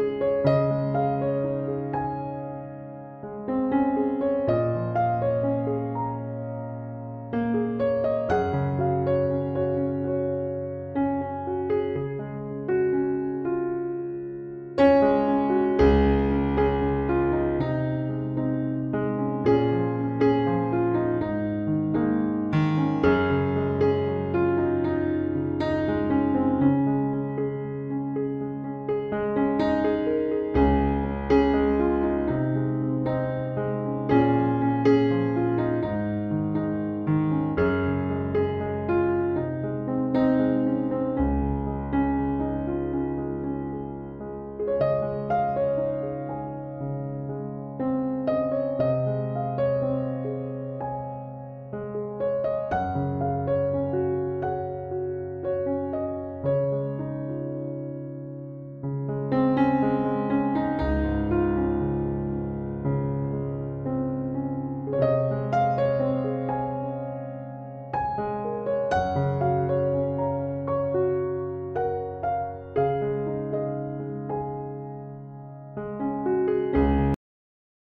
you